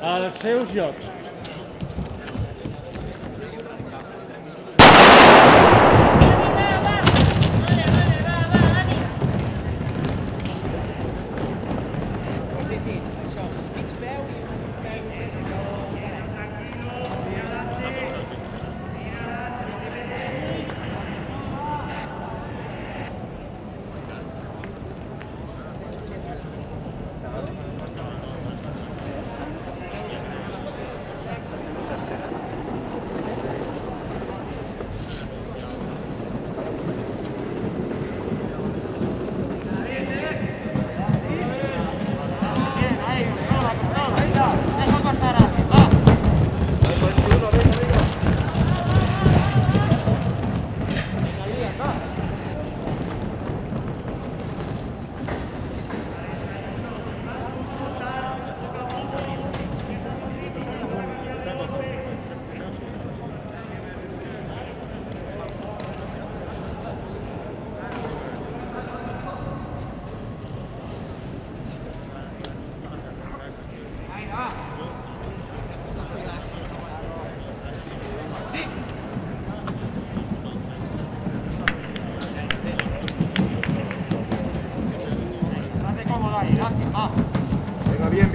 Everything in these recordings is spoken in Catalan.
als seus llocs.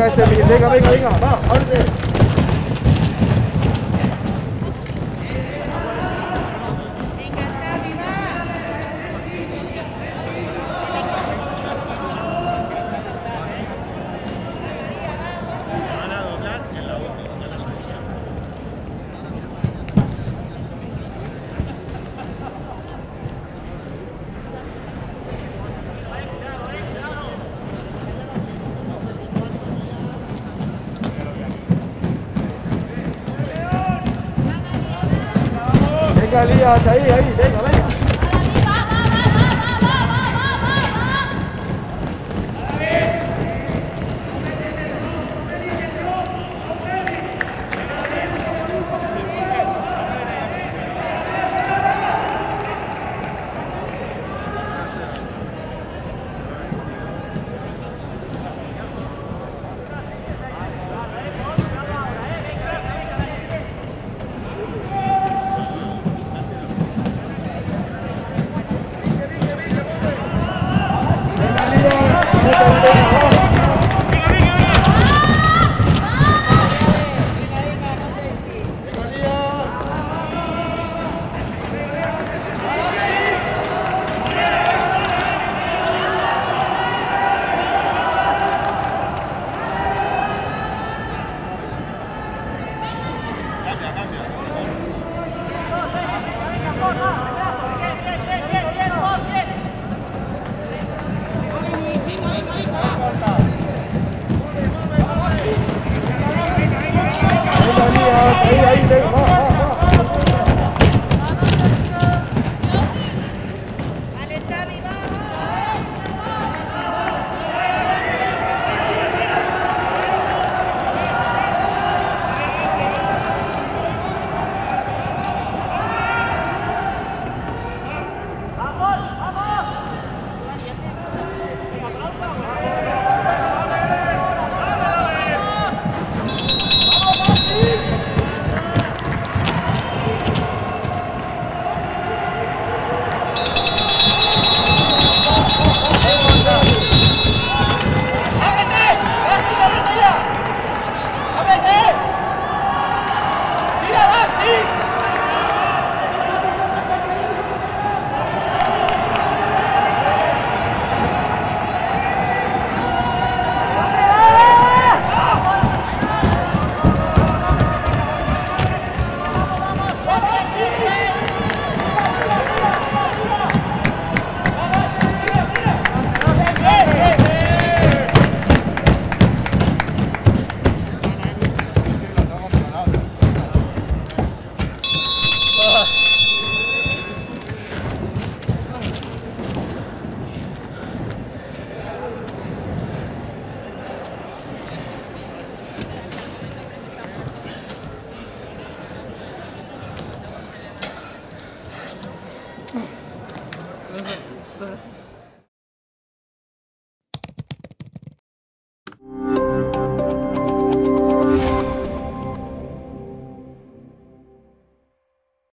कैसे मिलेगा भाई मिलेगा हाँ और 不敢啊小心小心别抢别